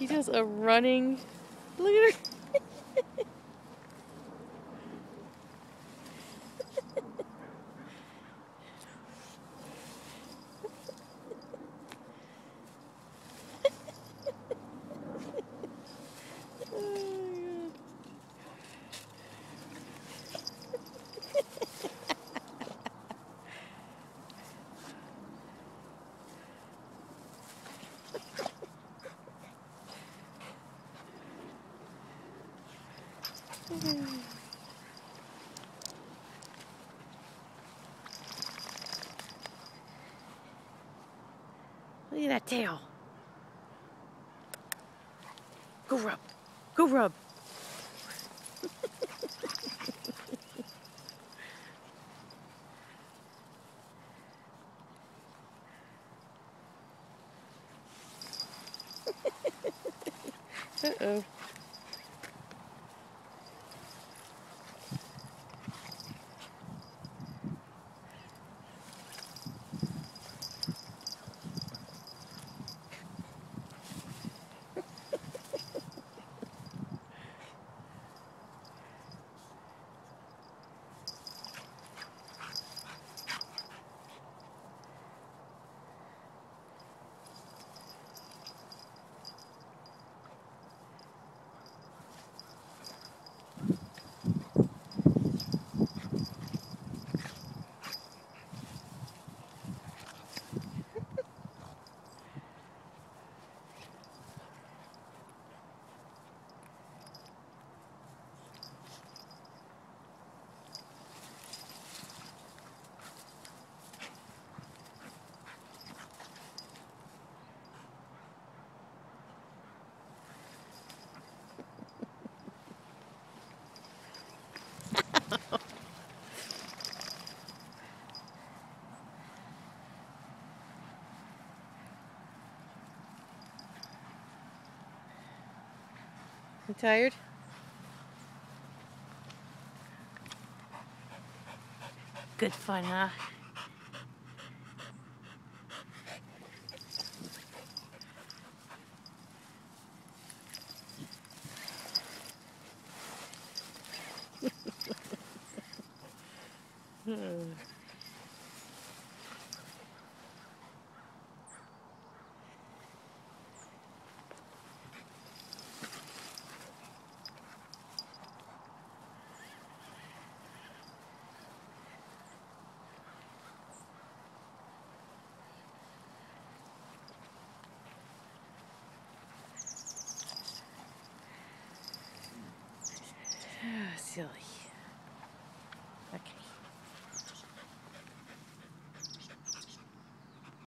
She does a running. Look at her. Look at that tail. Go rub. Go rub. Uh-oh. You tired? Good fun, huh? hmm. série. Okay.